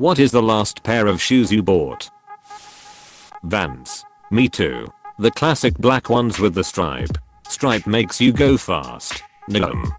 What is the last pair of shoes you bought? Vans. Me too. The classic black ones with the stripe. Stripe makes you go fast. Gnome.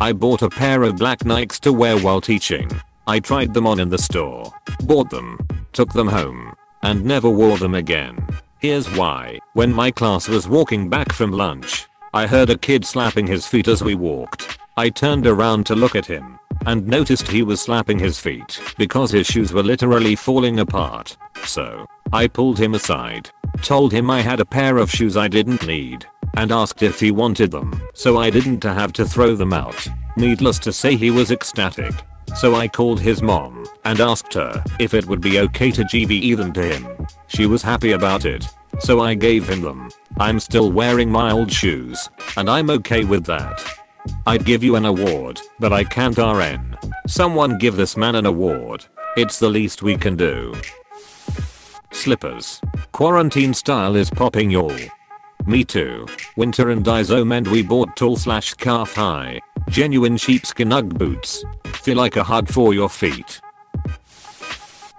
I bought a pair of black Nikes to wear while teaching. I tried them on in the store. Bought them. Took them home. And never wore them again. Here's why. When my class was walking back from lunch, I heard a kid slapping his feet as we walked. I turned around to look at him and noticed he was slapping his feet because his shoes were literally falling apart. So, I pulled him aside, told him I had a pair of shoes I didn't need, and asked if he wanted them so I didn't have to throw them out. Needless to say he was ecstatic. So I called his mom and asked her if it would be okay to GVE them to him. She was happy about it. So I gave him them. I'm still wearing my old shoes. And I'm okay with that. I'd give you an award, but I can't RN. Someone give this man an award. It's the least we can do. Slippers. Quarantine style is popping y'all. Me too. Winter and Izome and we bought tall slash calf high. Genuine sheepskin Ugg boots. Feel like a hug for your feet.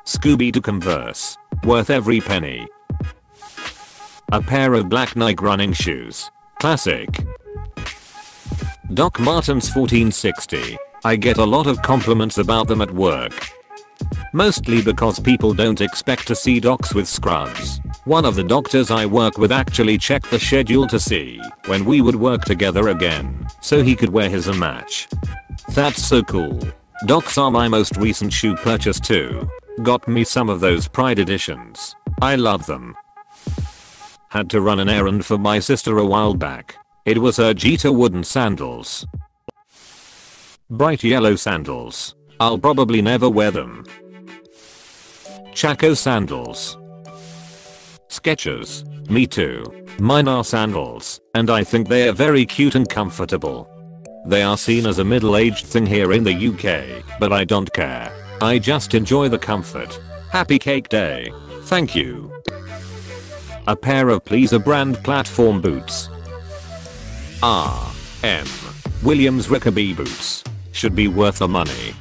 Scooby-Doo Converse. Worth every penny. A pair of black Nike running shoes. Classic. Doc Martens 1460. I get a lot of compliments about them at work. Mostly because people don't expect to see docs with scrubs. One of the doctors I work with actually checked the schedule to see when we would work together again, so he could wear his a match. That's so cool. Docs are my most recent shoe purchase too. Got me some of those Pride editions. I love them. Had to run an errand for my sister a while back. It was her Jita wooden sandals. Bright yellow sandals. I'll probably never wear them. Chaco sandals. Skechers. Me too. Mine are sandals, and I think they are very cute and comfortable. They are seen as a middle-aged thing here in the UK, but I don't care. I just enjoy the comfort. Happy cake day. Thank you. A pair of Pleaser brand platform boots. R. M. Williams Rickaby boots. Should be worth the money.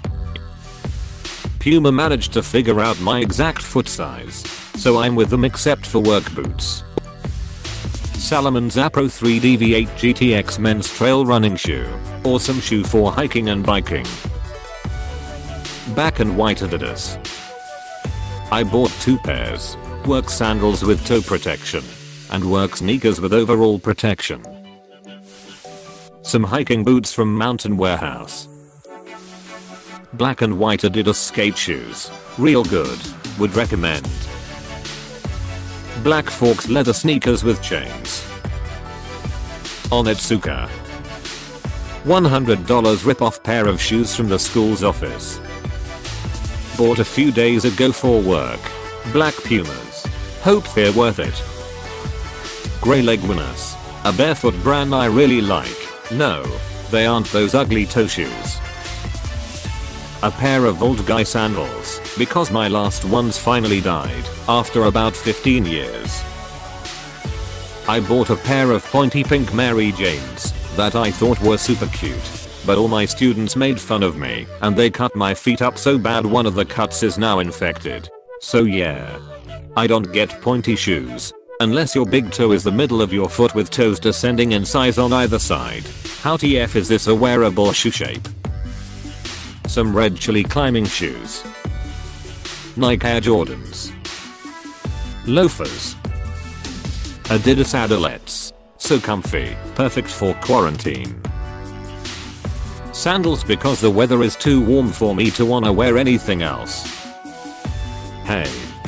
Puma managed to figure out my exact foot size, so I'm with them except for work boots. Salomon XA Pro 3D V8 GTX men's trail running shoe. Awesome shoe for hiking and biking. Black and white Adidas. I bought two pairs. Work sandals with toe protection. And work sneakers with overall protection. Some hiking boots from Mountain Warehouse. Black and white Adidas skate shoes. Real good. Would recommend. Black Forks leather sneakers with chains. Onitsuka. $100 rip-off pair of shoes from the school's office. Bought a few days ago for work. Black Pumas. Hope they're worth it. Grey Leguinas. A barefoot brand I really like. No, they aren't those ugly toe shoes. A pair of old guy sandals, because my last ones finally died, after about 15 years. I bought a pair of pointy pink Mary Janes, that I thought were super cute. But all my students made fun of me, and they cut my feet up so bad one of the cuts is now infected. So yeah. I don't get pointy shoes. Unless your big toe is the middle of your foot with toes descending in size on either side. How TF is this a wearable shoe shape? Some red chili climbing shoes. Nike Air Jordans. Loafers. Adidas Adilettes. So comfy, perfect for quarantine. Sandals because the weather is too warm for me to wanna wear anything else. Hey,